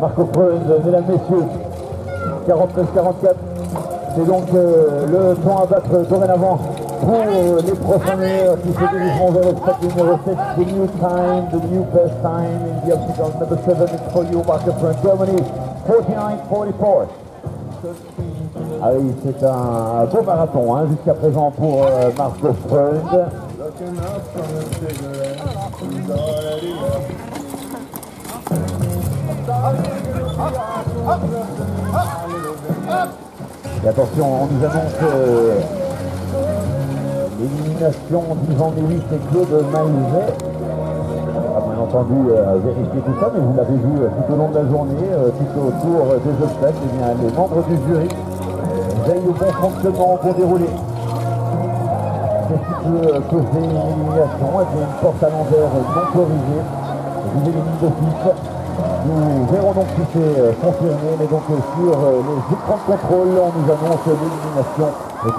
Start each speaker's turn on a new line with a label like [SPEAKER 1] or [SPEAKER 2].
[SPEAKER 1] Marco Freund, mesdames, messieurs. 49-44. C'est donc euh, le temps à battre dorénavant pour les meilleurs qui se dirigeront vers le stade numéro 7. The new time, the new best time in the obstacle number 7 is for you, Marco Freund, Germany, 49-44. Ah c'est un beau marathon hein, jusqu'à présent pour euh, Marco Freund. Et attention, on nous annonce euh, l'élimination d'Yvan Lewis et Claude Maillet. On a bien entendu euh, vérifier tout ça, mais vous l'avez vu euh, tout au long de la journée, euh, tout autour des obstacles, eh bien, les membres du jury veillent au bon fonctionnement, au bon déroulé. Qu'est-ce qui peut euh, causer une élimination? Eh bien, une porte à l'envers non corrigée. Nous verrons donc si c'est confirmé, mais donc euh, sur euh, les écrans de contrôle, on nous annonce l'élimination de